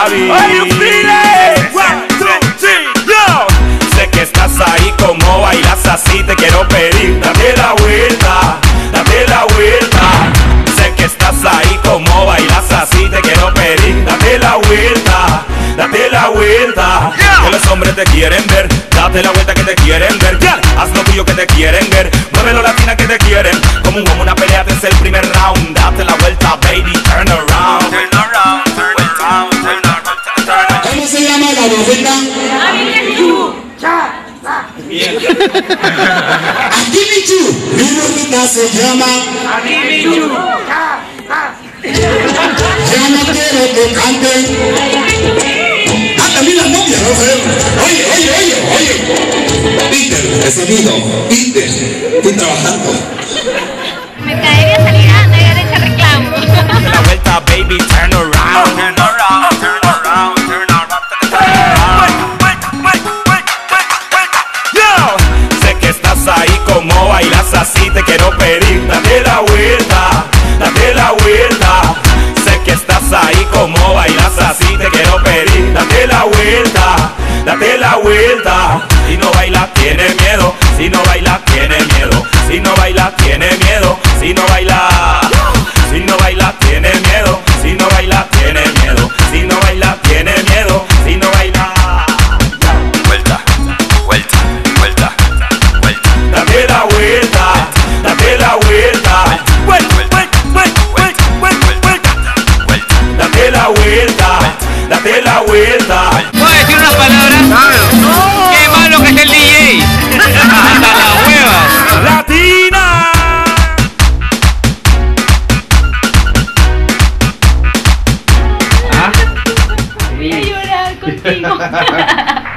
Javi. Are you feeling? One, two, three, yo. Sé que estás ahí, como bailas así, te quiero pedir, date la vuelta, date la vuelta. Sé que estás ahí, como bailas así, te quiero pedir, date la vuelta, date la vuelta. Que los hombres te quieren ver, date la vuelta que te quieren ver. Haz lo tuyo que te quieren ver, muévelo latina que te quieren. Como un como una pelea, es el primer Akimichu. Mi novela se llama. Ya no quiero que canten. Ah, también la novia, no sé. Oye, oye, oye, oye. Peter, he salido. Peter, estoy trabajando. Me caería salir así, te quiero pedir, date la vuelta, date la vuelta. Sé que estás ahí, como bailas así, te quiero pedir, date la vuelta, date la vuelta. Date la vuelta. ¿Puedo decir unas palabras? ¡Qué malo que es el DJ! ¡Hasta las huevas! Latina. Voy a llorar contigo.